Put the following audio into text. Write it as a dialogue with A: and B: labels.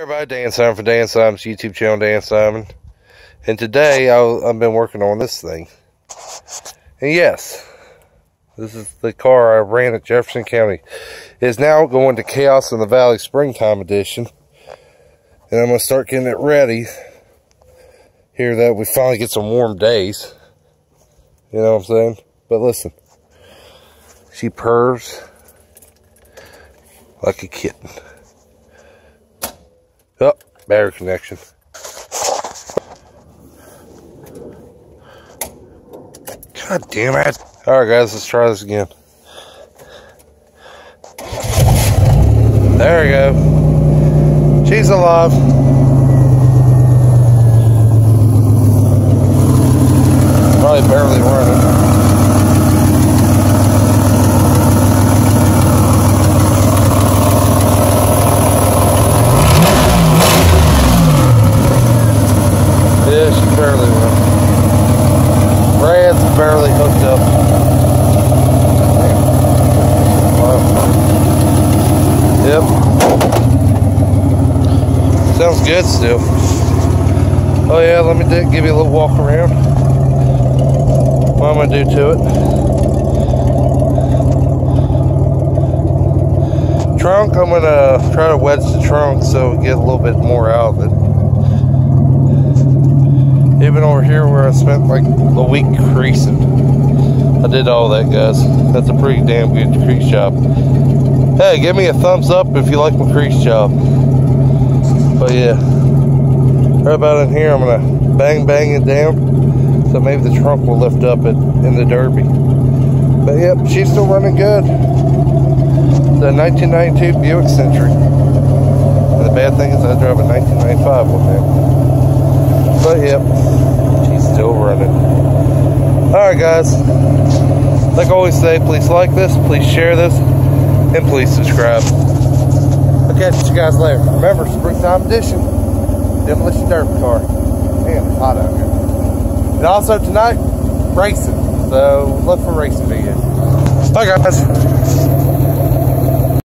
A: everybody, Dan Simon for Dan Simon's YouTube channel, Dan Simon. And today I, have been working on this thing. And yes, this is the car I ran at Jefferson County. It is now going to Chaos in the Valley Springtime Edition. And I'm going to start getting it ready. Here that we finally get some warm days. You know what I'm saying? But listen, she purrs like a kitten. Battery connection. God damn it. Alright guys, let's try this again. There we go. She's alive. Probably barely running. barely Brad's barely hooked up. Yep. Sounds good still. Oh yeah, let me give you a little walk around. What I'm gonna do to it. Trunk, I'm gonna try to wedge the trunk so we get a little bit more out of it. Even over here where I spent like a week creasing. I did all that, guys. That's a pretty damn good crease job. Hey, give me a thumbs up if you like my crease job. But yeah, right about in here, I'm gonna bang bang it down. So maybe the trunk will lift up it in the Derby. But yep, she's still running good. The 1992 Buick Century. And the bad thing is I drove a 1995 one now. But yep, she's still running. Alright guys, like I always say, please like this, please share this, and please subscribe. I'll catch you guys later. Remember, springtime edition, demolition derby car. Man, it's hot out here. And also tonight, racing. So look for racing videos. Bye guys.